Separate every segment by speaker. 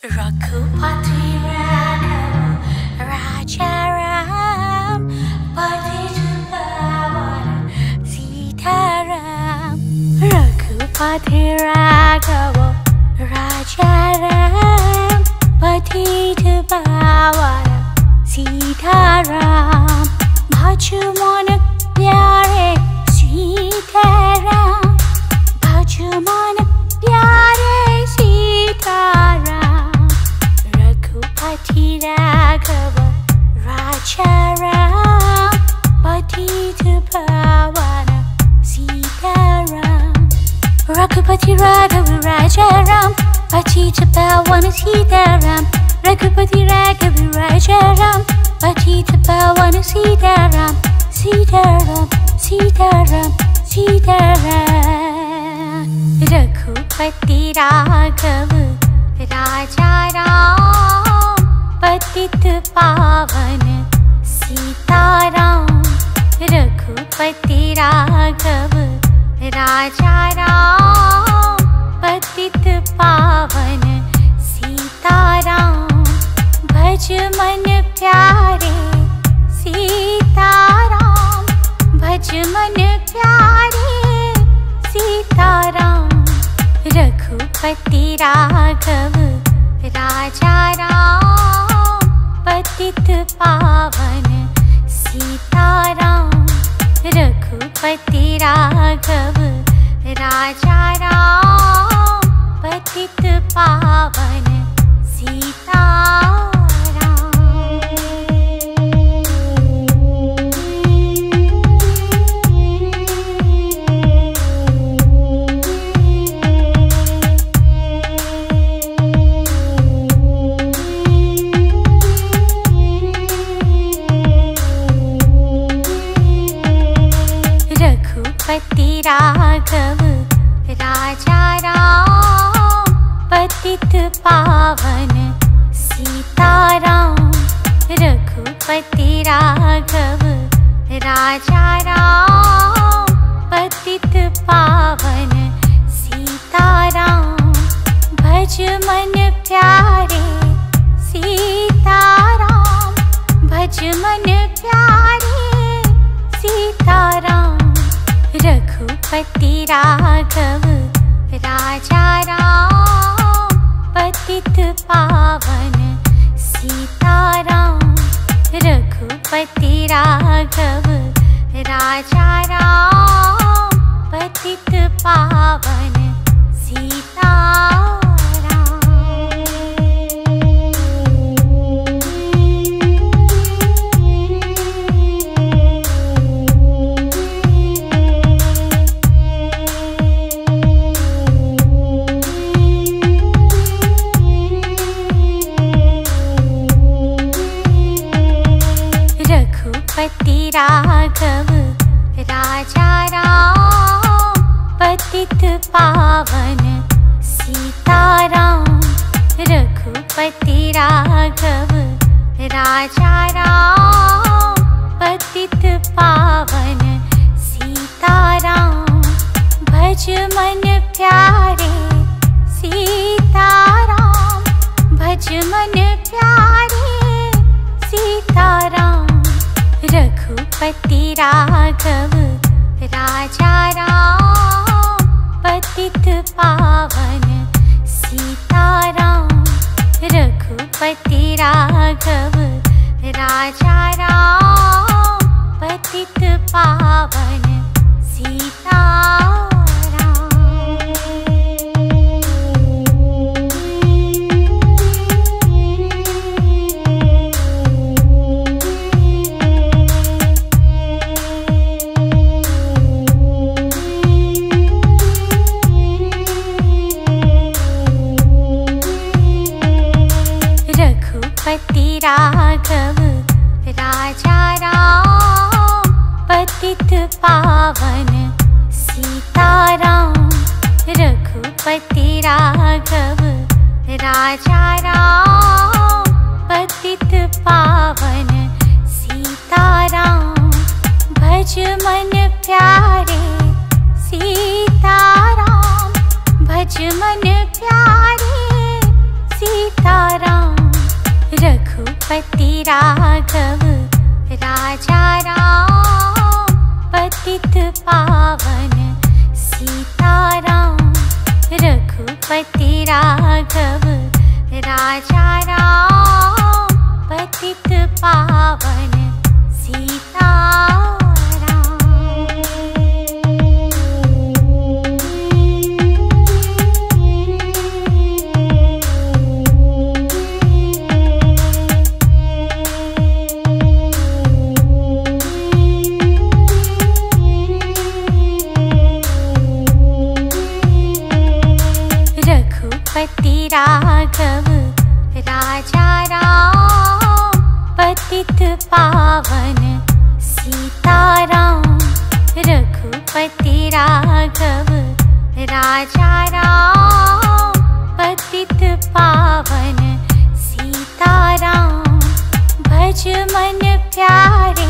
Speaker 1: Raghupati Raghav Raja Ram Patitavan Sitaram Raghupati Raghav Raja Ram Patitavan Sitaram Bhaju Monak Raghupati Raghava राजा राम पतित पावन सीताराम रघुपति राघव राजा राम पतित पावन सीताराम रघुपति राघव राजा राम पतित पावन सीताराम सीताराम सीताराम सीताराम रघुपति राघव राजा राम पतित पावन सीताराम रघुपति राघव राजा राम पतित पावन सीताराम भज मन प्यारे सीताराम भज मन प्यारे सीताराम रघुपति राघव राजा राम पतित पावन सीताराम रघुपति राघव राजा राम पतित पावन रघुपति पावन सीताराम रघुपति राघव राजा राम पतित पावन सीताराम भज मन प्यारे सीताराम भज मन प्यारे सीताराम रघुपति राघव राजा राम पतित पावन सीताराम रघुपति राघव राजा राम पतित पावन राघव राजा राम पतित पावन सीताराम रघुपति राघव राजा राम पतित पावन रघुपति राघव राजा राम पतित पावन सीताराम रघुपति राघव राजा राम पतित पावन राघव राजा राम पतित पावन सीताराम रघुपति राघव राजा राम पतित पावन सीताराम। भज मन प्यारे रघुपति राघव राजा राम पतित पावन सीताराम रघुपति राघव राजा राम पतित पावन पावन सीताराम रघुपति राघव राजा राम पतित पावन सीताराम भज मन प्यारे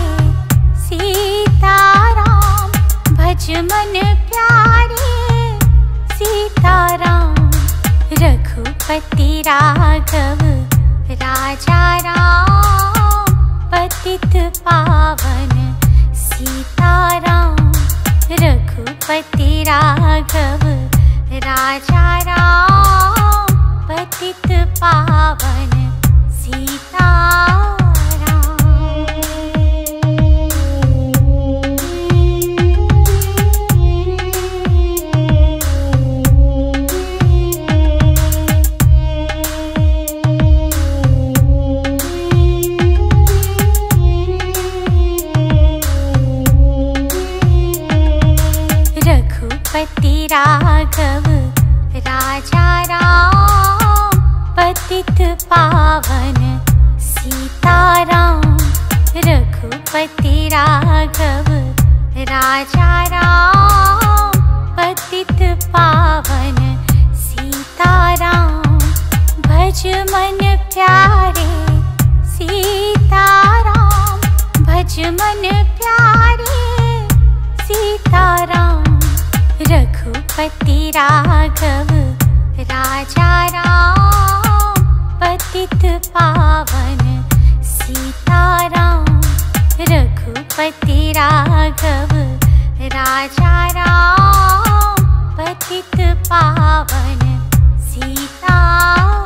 Speaker 1: सीताराम भज मन प्यारे सीताराम रघुपति राघव राजा राम पतित पावन सीताराम रघुपति राघव राजा राम पतित पावन पावन सीताराम रघुपति राघव राजा राम पतित पावन सीताराम। भज मन प्यारे सीताराम भज मन प्यारे सीताराम रघुपति राघव रघुपति राघव राजा राम पतित पावन सीताराम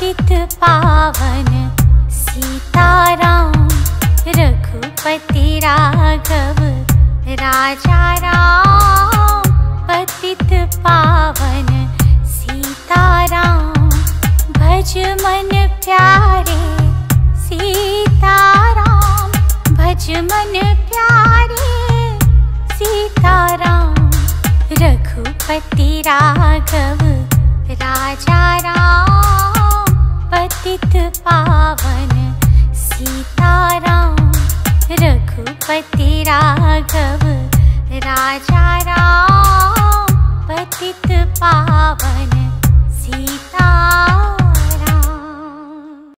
Speaker 1: पतित पावन सीताराम रघुपति राघव राजा राम पतित पावन सीताराम भज मन प्यारे सीताराम भज मन प्यारे सीताराम रघुपति राघव राजा राम पावन सीताराम रघुपति राघव राजा राम पतित पावन सीता